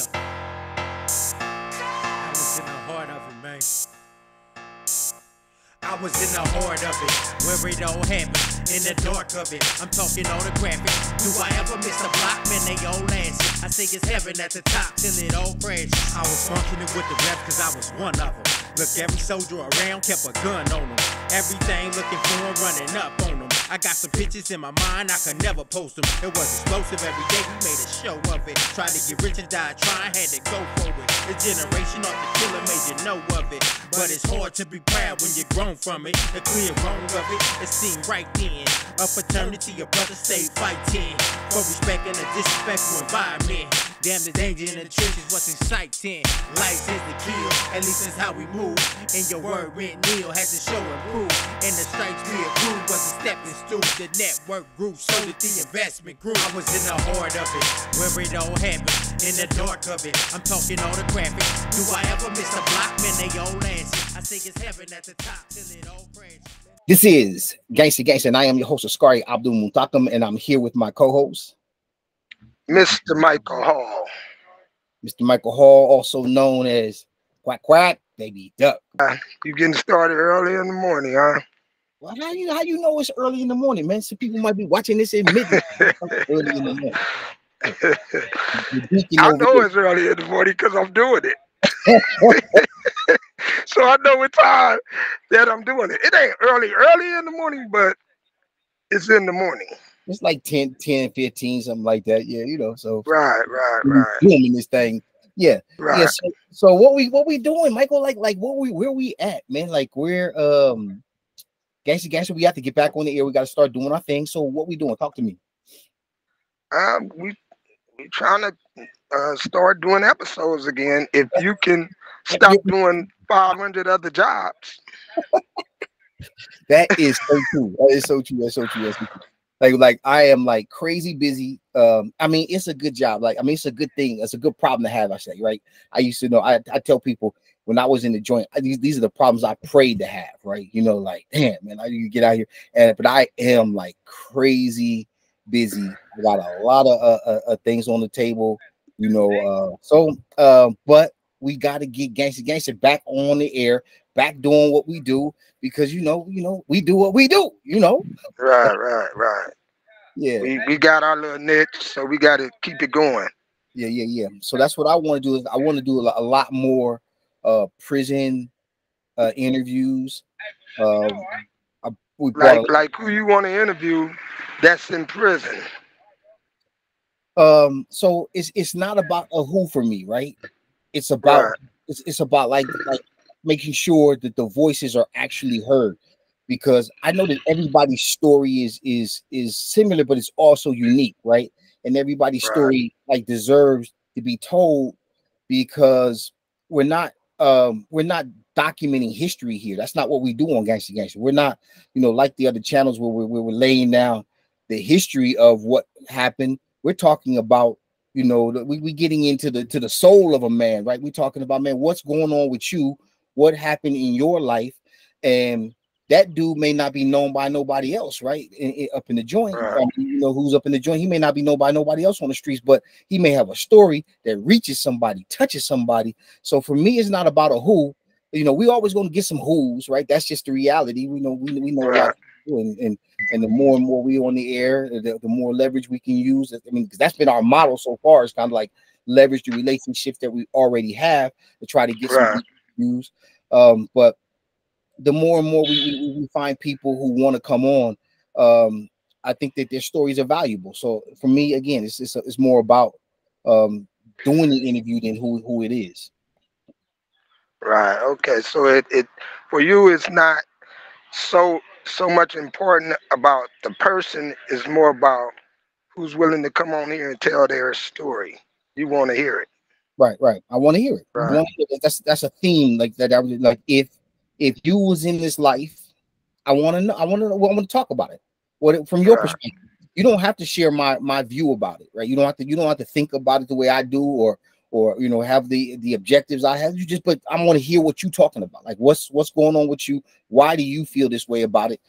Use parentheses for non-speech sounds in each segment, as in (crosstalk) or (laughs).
I was in the heart of it, man. I was in the heart of it, where it all happened, in the dark of it. I'm talking all the graphics. Do I ever miss a block? Man, they all answer. I think it's heaven at the top till it all crashes. I was functioning with the rep cause I was one of them. Look, every soldier around kept a gun on them. Everything looking for him, running up on them. I got some pictures in my mind, I could never post them. It was explosive every day, we made a show of it. Tried to get rich and died trying, had to go for it. The generation of the killer made you know of it. But it's hard to be proud when you're grown from it. The clear wrong of it, it seemed right then. A fraternity of brothers stay fighting. For respect and a disrespectful environment. Damn, the danger in the trenches was exciting. Life is the kill, at least that's how we move. And your word went nil, has to show and prove. And the stripes we approved was a stepping stool. The network grew, so did the investment grew. I was in the heart of it, where it all happened. In the dark of it, I'm talking all the graphics. Do I ever miss a block? Man, they all answer. I think it's heaven at the top till it all crashes. This is Gangsta Gangsta, and I am your host, Askari Abdul Muntakam, and I'm here with my co-host, Mr. Michael Hall. Mr. Michael Hall, also known as Quack Quack Baby Duck. Uh, you getting started early in the morning, huh? Well, how you how you know it's early in the morning, man? Some people might be watching this at midnight. early in the morning. (laughs) I know it's early in the morning because I'm doing it. (laughs) so I know what time that I'm doing it. It ain't early, early in the morning, but it's in the morning. It's like 10, 10, 15, something like that. Yeah, you know. So Right, right, right, filming this thing. Yeah, right. yeah. So, so what we what we doing, Michael? Like like what we where we at, man? Like we're um gangsta gangsta. We have to get back on the air. We got to start doing our thing. So what we doing? Talk to me. Um, we we trying to uh, start doing episodes again. If you can stop (laughs) doing 500 other jobs. That is so true. That is so true. That's so true. That's so true. Like, like I am like crazy busy. Um, I mean, it's a good job. Like, I mean, it's a good thing. It's a good problem to have. I say, right? I used to know. I, I tell people when I was in the joint, I- these these are the problems I prayed to have. Right? You know, like, damn, man, I need to get out here. And but I am like crazy busy. I got a lot of uh, uh, uh, things on the table. You know, uh, so uh, but we got to get gangsta gangsta back on the air, back doing what we do because you know, you know, we do what we do. You know, Right, right, right. yeah, We we got our little niche, so we got to keep it going. yeah, yeah, yeah. So that's what I want to do. Is I want to do a, a lot more uh prison uh interviews. Uh, I, we brought Like like who you want to interview that's in prison. Um. So it's it's not about a who for me, right? It's about Right. it's, it's about like like making sure that the voices are actually heard because I know that everybody's story is is is similar, but it's also unique, right? And everybody's Right. story like deserves to be told because we're not um we're not documenting history here. That's not what we do on Gangsta Gangsta. We're not, you know, like the other channels where we're, where we're laying down the history of what happened. We're talking about, you know, we we getting into the to the soul of a man, right? We're talking about man, what's going on with you, what happened in your life, and that dude may not be known by nobody else, right? In- in- up in the joint, Right. I mean, you know who's up in the joint. He may not be known by nobody else on the streets, but he may have a story that reaches somebody, touches somebody. So for me, it's not about a who. You know, we always going to get some who's, right? That's just the reality. We know we, we know Right. And, and and the more and more we on the air, the, the more leverage we can use. I mean, because that's been our model so far. It's kind of like leverage the relationships that we already have to try to get Right. some views. Um, but the more and more we, we, we find people who want to come on, um, I think that their stories are valuable. So for me, again, it's it's, it's more about um, doing the interview than who who it is. Right. Okay. So it, it for you it's not so so much important about the person. is more about who's willing to come on here and tell their story. You want to hear it. Right, right. I want to hear it. Right. hear it. That's that's a theme like that. I was like, if if you was in this life, I want to know. I want to. Know. I want to talk about it. What it- from your Right. perspective? You don't have to share my my view about it, right? You don't have to. You don't have to think about it the way I do, or or you know have the the objectives I have. You just, but I want to hear what you're talking about. Like, what's what's going on with you? Why do you feel this way about it?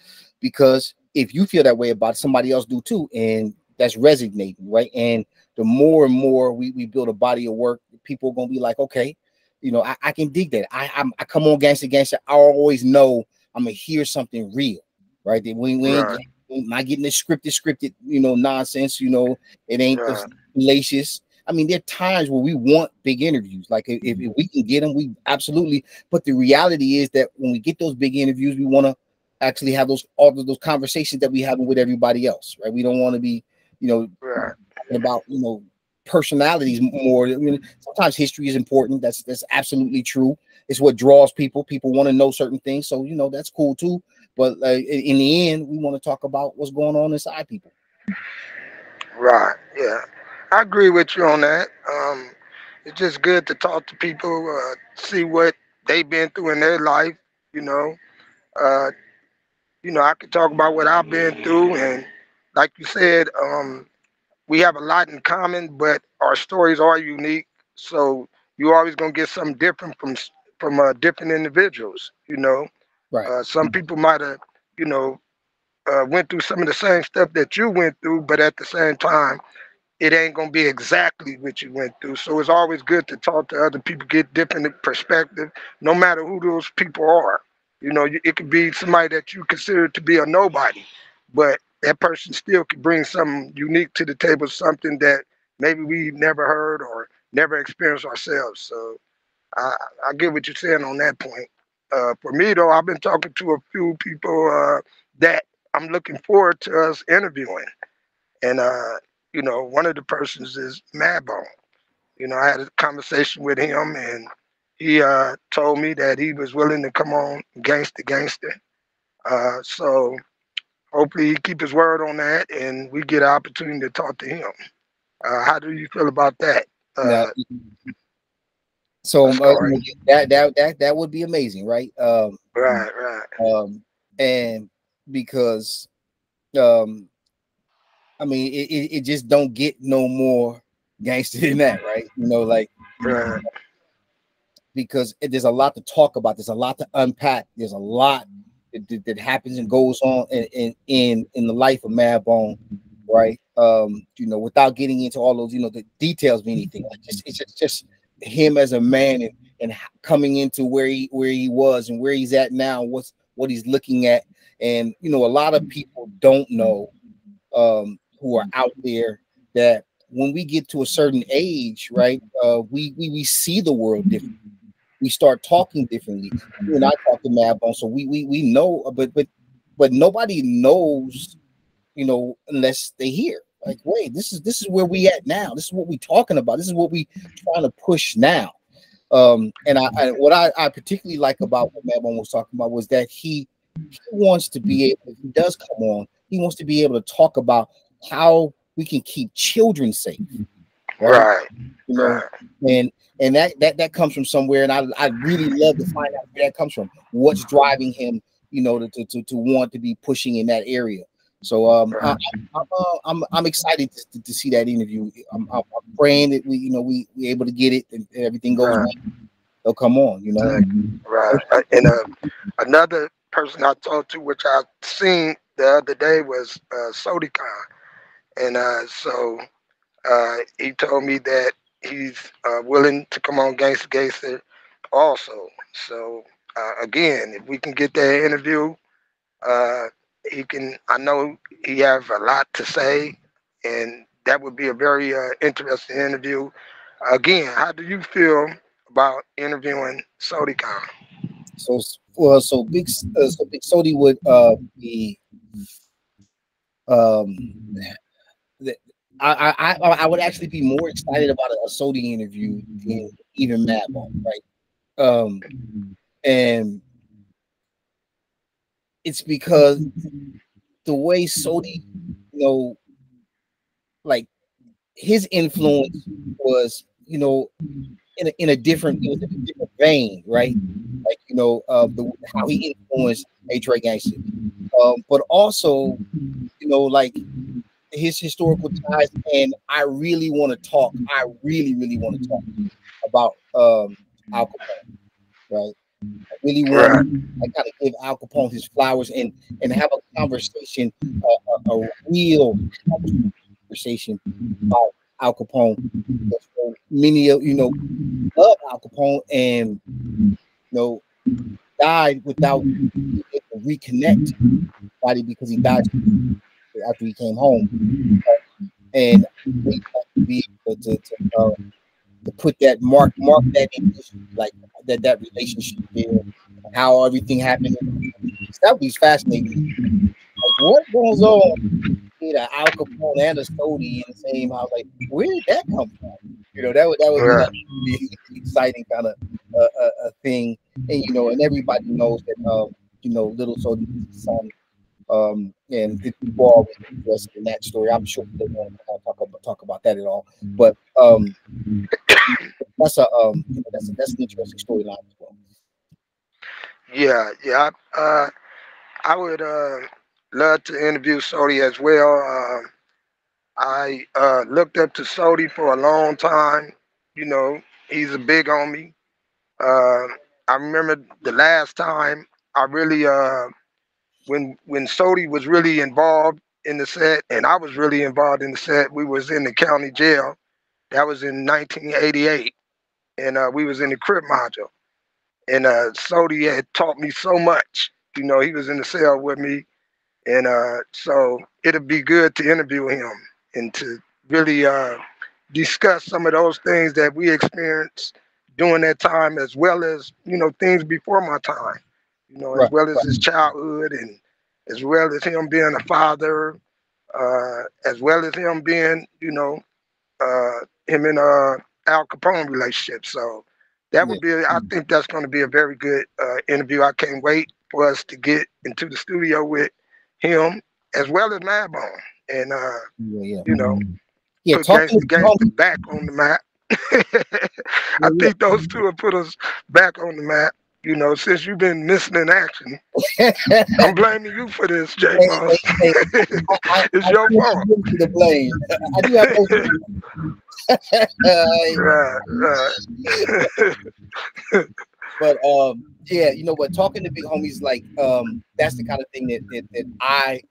Because if you feel that way about it, somebody else do too, and that's resonating, right? And the more and more we, we build a body of work, people are gonna be like, okay, you know, I, I can dig that. I I'm, i come on Gangsta Gangsta. I always know I'm gonna hear something real, right? That we, we right. not getting the scripted, scripted, you know, nonsense. You know, it ain't right. fallacious. I mean, there are times where we want big interviews. Like if, if we can get them, we absolutely. But the reality is that when we get those big interviews, we want to actually have those all those conversations that we have with everybody else, right? We don't want to be, you know, right. about you know personalities more. I mean, sometimes history is important. That's that's absolutely true. It's what draws people. People want to know certain things, so you know that's cool too. But uh, in the end, we want to talk about what's going on inside people. Right. Yeah. I agree with you on that. Um, it's just good to talk to people, uh, see what they've been through in their life. You know, uh, you know, I could talk about what I've been through, and like you said, um, we have a lot in common, but our stories are unique. So you're always gonna get something different from from uh, different individuals. You know, right? Uh, some people might have, you know, uh, went through some of the same stuff that you went through, but at the same time, it ain't gonna be exactly what you went through. So it's always good to talk to other people, get different perspective, no matter who those people are. You know, it could be somebody that you consider to be a nobody, but that person still could bring something unique to the table, something that maybe we never heard or never experienced ourselves. So I, I get what you're saying on that point. Uh, for me though, I've been talking to a few people uh, that I'm looking forward to us interviewing, and uh, you know, one of the persons is Madbone. You know, I had a conversation with him and he uh, told me that he was willing to come on gangsta gangsta. Uh, so hopefully he keep his word on that and we get an opportunity to talk to him. Uh, how do you feel about that? Uh, so um, uh, that that that that would be amazing, right? Um, right, right. Um, and because um, I mean, it, it, it, just don't get no more gangster than that, right? You know, like because it, there's a lot to talk about. There's a lot to unpack. There's a lot that, that happens and goes on in, in in the life of Madbone, right? Um, you know, without getting into all those, you know, the details of anything. Like just, it's just, just him as a man and, and coming into where he where he was and where he's at now, what's what he's looking at. And you know, a lot of people don't know um who are out there that when we get to a certain age, right, uh, we, we we see the world differently. We start talking differently. You and I talk to Madbone, so we we we know, but but but nobody knows, you know, unless they hear. Like, wait, this is this is where we at now. This is what we talking about. This is what we trying to push now. Um, and I, I what I, I particularly like about what Madbone was talking about was that he he wants to be able, he does come on, he wants to be able to talk about how we can keep children safe. Right. You know, right. and and that that that comes from somewhere, and I I really love to find out where that comes from. What's driving him, you know, to to, to want to be pushing in that area. So um. I, am I'm, uh, I'm I'm excited to, to, see that interview. I'm, I'm, praying that we you know we we able to get it and everything goes. Right. They'll come on, you know. Right. Uh, and uh, another person I talked to, which I seen the other day, was uh, Sodi Khan. And uh, so uh, he told me that he's uh, willing to come on Gangsta Gangsta also. So uh, again, if we can get that interview, uh, he can. I know he has a lot to say, and that would be a very uh, interesting interview. Again, how do you feel about interviewing Sodi Khan? So, well, so big, so big would be um I, I I would actually be more excited about a, Sodi interview than even Madbone, right? Um, and it's because the way Sodi, you know, like his influence was, you know, in a, in a different, it was in a different vein, right? Like you know, uh, the how he influenced Eight Trey Gangsta, um, but also, you know, like his historical ties, and I really want to talk. I really, really want to talk about um, Al Capone, right? I really want to I gotta give Al Capone his flowers and and have a conversation, uh, a, a, real conversation about Al Capone. Many of you know love Al Capone and you know died without reconnect body because he died after he came home, and we to be able to, to, uh, to put that mark mark that in like that that relationship there, how everything happened. That was fascinating. Like what goes on in an Al Capone and a Sodi in the same house? Like where did that come from? You know that would that would yeah. be an exciting kind of uh, uh, a thing, and you know, and everybody knows that um, you know, little Sodi son um, and people always interested in that story. I'm sure they want to talk about talk about that at all. But um, that's a um, you know, that's a, that's an interesting storyline as well. Yeah, yeah. Uh, I would uh, love to interview Sodi as well. Uh, I uh, looked up to Sodi for a long time. You know, he's a big homie. Uh, I remember the last time I really uh, when when Sodi was really involved in the set and I was really involved in the set, we was in the county jail. That was in 1988. And uh, we was in the crib module. And uh, Sodi had taught me so much. You know, he was in the cell with me. And uh, so it'd be good to interview him and to really uh, discuss some of those things that we experienced during that time, as well as, you know, things before my time you know, right, as well as right. his childhood and as well as him being a father, uh, as well as him being, you know, uh, him in a Al Capone relationship. So that would be, I think that's going to be a very good uh, interview. I can't wait for us to get into the studio with him as well as Madbone. And, uh, yeah, yeah. you know, yeah, put Gangsta Gangsta back on the map. (laughs) I think those two will put us back on the map you know, since you've been missing in action, (laughs) I'm blaming you for this, J. Hey, hey, hey, (laughs) it's I, your fault. The blame. I do have (laughs) right, right. but um, yeah, you know what? Talking to big homies, like um, that's the kind of thing that that, that I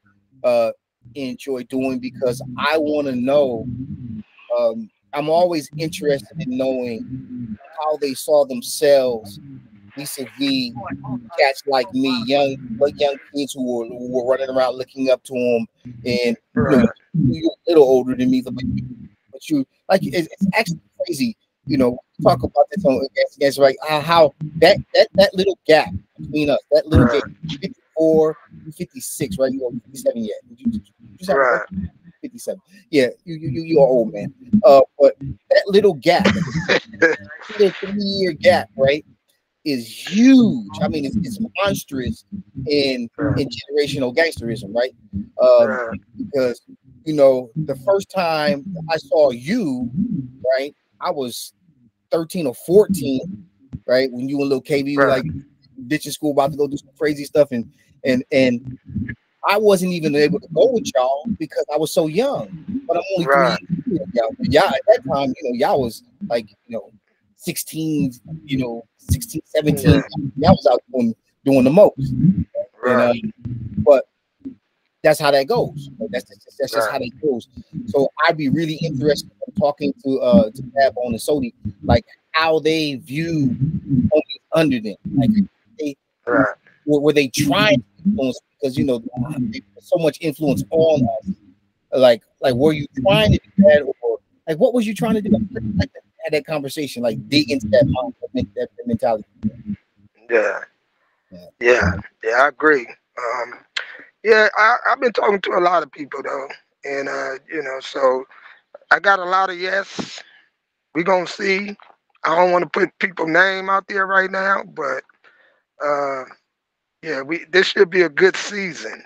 uh enjoy doing because I want to know. Um, I'm always interested in knowing how they saw themselves vis-a-vis cats like me, young like young kids who were, who were running around looking up to him, and you know, you're a little older than me, but you, but you like it's, it's actually crazy. You know, talk about this on against, against right uh, how that that that little gap between us, that little gap, 54, 56, right? You are 57 yet. You, you, right. 57. Yeah, you you you are old man. Uh, but that little gap, (laughs) three year gap, right? Is huge. I mean, it's, it's monstrous in in generational gangsterism, right? Um, because you know, the first time I saw you, right, I was 13 or 14, right? When you and little KB were like ditching school about to go do some crazy stuff, and and and I wasn't even able to go with y'all because I was so young. But I'm only right. three years y'all. Yeah, at that time, you know, y'all was like, you know, 16, you know, 16, 17. Yeah. That was out doing, doing the most. Right. And, uh, but that's how that goes. That's just, that's just right. how that goes. So I'd be really interested in talking to uh to Madbone and Sodi, like how they view under them. Like they right. were, were they trying to influence because you know so much influence on us. Like like were you trying to do that or like what was you trying to do? Like had that conversation, like dig into that mindset, that mentality. Yeah. yeah, yeah, yeah, I agree. Um, yeah, I, I've been talking to a lot of people though, and uh, you know, so I got a lot of yes. We gonna see. I don't want to put people name out there right now, but uh, yeah, we this should be a good season.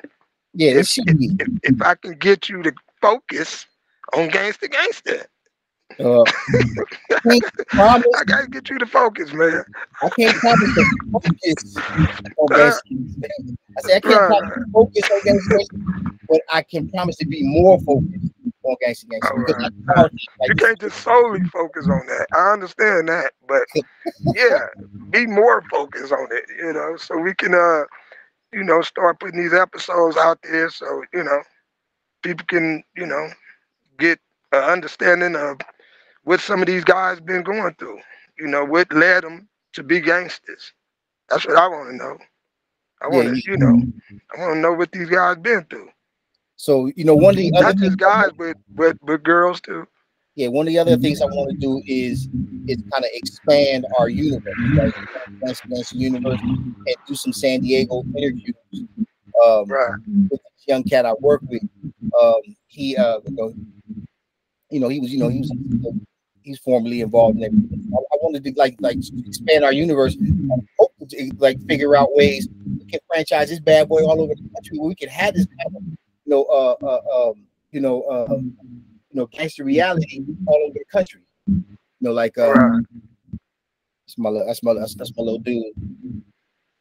Yeah, if, if, if, if, I can get you to focus on gangsta gangsta. Uh, I, promise, I gotta get you to focus, man. I can't promise to focus on uh, I say I can't promise to focus on gangster, but I can promise to be more focused on gangsta gangsta. Right. Like, you can't just solely focus on that. I understand that, but (laughs) yeah, be more focused on it. You know, so we can, uh, you know, start putting these episodes out there, so you know, people can, you know, get an understanding of what some of these guys been going through. You know, what led them to be gangsters. That's what I want to know. I want to, Yeah, you know, I want to know what these guys been through. So you know, one of the other Not just guys, but but but girls too. yeah, one of the other things I want to do is is kind of expand our universe, right? Dance Dance Universe, and do some San Diego interviews. Um, Right. with this young cat I work with. Um, he, uh, you know, you know, he was, you know, he was, he's formally involved in everything. I, wanted to like, like expand our universe, hope to, like figure out ways we can franchise this bad boy all over the country. Where we can have this, kind of, you know, uh, uh, um, you know, uh, you know, gangster reality all over the country. You know, like, uh, that's my, little- that's my, that's, that's my little dude.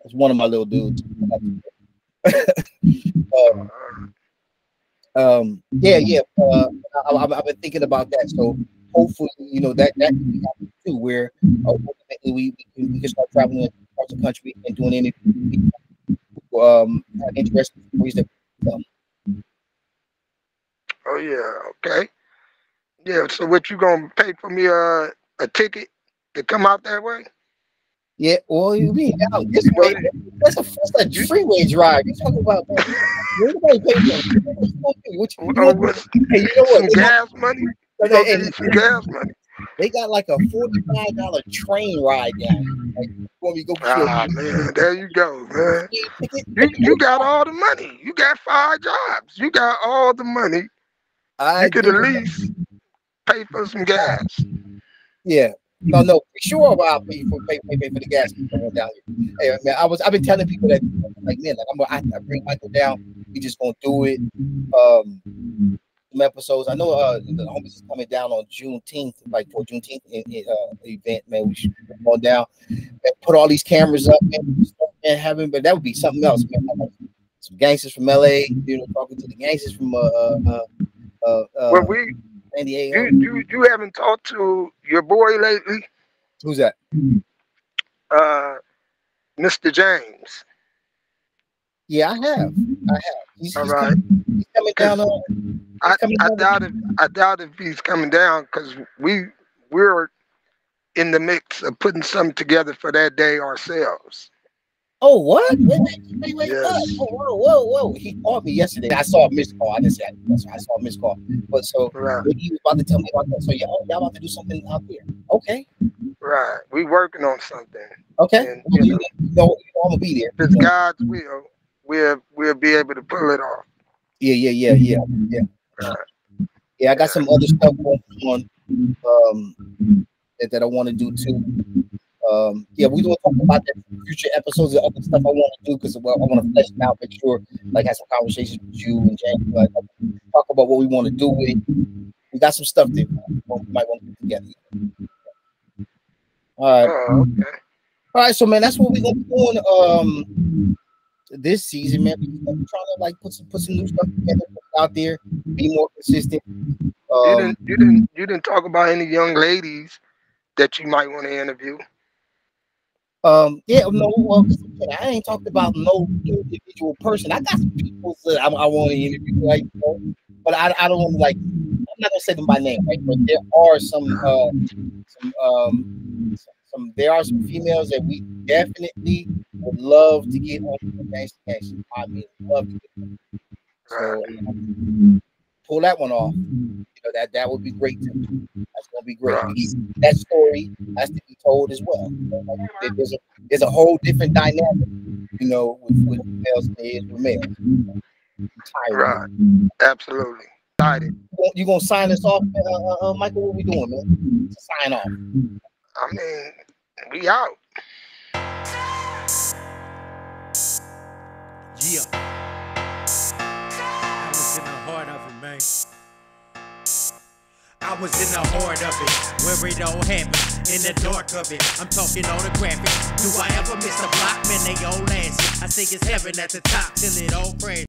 That's one of my little dudes. (laughs) um, um yeah yeah uh I, I, i've been thinking about that so hopefully you know that that can happen too where uh, ultimately we, we, can, we can start traveling across the country and doing anything um interesting stories that Oh yeah. Okay. Yeah. So what you gonna pay for me uh, a ticket to come out that way? yeah well you mean now this way that's a that's a freeway drive you talking about man. Nobody pay for it. what you, what you, what's- hey, you know some what they got, gas money? You hey, gonna hey, give me some gas money? They got like a $45 train ride down like when we go Ah man, there you go, man. You you got all the money. You got five jobs. You got all the money. I You could at least pay for some gas. Yeah. No, no, for sure. I'll pay for pay, pay, pay for the gas down here. Hey, man, I was I've been telling people that like man, like I'm gonna I, I bring Michael down. We just gonna do it. Um, episodes. I know uh the homies is coming down on Juneteenth, like for Juneteenth in, in, uh, event. Man, we should go down and put all these cameras up and, and having, but that would be something else, man. Like some gangsters from LA, you know, talking to the gangsters from uh uh uh, uh, uh Well, we San Diego. you, you you haven't talked to your boy lately, Who's that? uh, Mr. James. Yeah, I have. I have. He's, All he's right. coming, he's coming down. Uh, I, I doubt if I doubt if he's coming down because we we're in the mix of putting something together for that day ourselves. oh, what? Wait, wait, wait, wait, Yes. Whoa, whoa, whoa, whoa! He called me yesterday. I saw a missed call. I didn't say I, I saw a missed call. But so Right, he was about to tell me about that. So y'all, oh, y'all about to do something out there? Okay, right. We working on something. okay. And, Well, you you, you know, you know I'm gonna be there. If it's God's will, we'll we'll be able to pull it off. Yeah, yeah, yeah, yeah, yeah. Right. Yeah, I got some other stuff going on um, that, that I want to do too. Um, yeah, we will talk about that future episodes of other stuff I want to do because well, I want to flesh it out, make sure like have some conversations with you and James, like talk about what we want to do with it. We got some stuff that we might want to put together. All right, Oh, okay. all right. So man, that's what we're gonna be doing. Um, this season, man, we're trying to like put some put some new stuff together out there, be more consistent. You Um, didn't you didn't you didn't talk about any young ladies that you might want to interview. Um, yeah, no, well, I ain't talked about no individual person. I got some people that I, I want to interview, like, you know, but I, I don't want to like. I'm not gonna say them by name, right? But there are some, uh, some, um, some. There are some females that we definitely would love to get on the gangster. I mean, love to get. Them. So um, pull that one off. You know that that would be great too. That's gonna be great. Right. That story has to be told as well. You know, like, there's a there's a whole different dynamic, you know, with, with males than there is with males. Entirely. Right. Absolutely. Excited. You gonna- gonna sign us off, uh, uh, uh, Michael? What we doing, man? Sign off. I mean, we out. Yeah. I was in the heart of it, where it all happened, in the dark of it. I'm talking all the graphics. Do I ever miss a block? Man, they all asses. I think it's heaven at the top till it all crashes.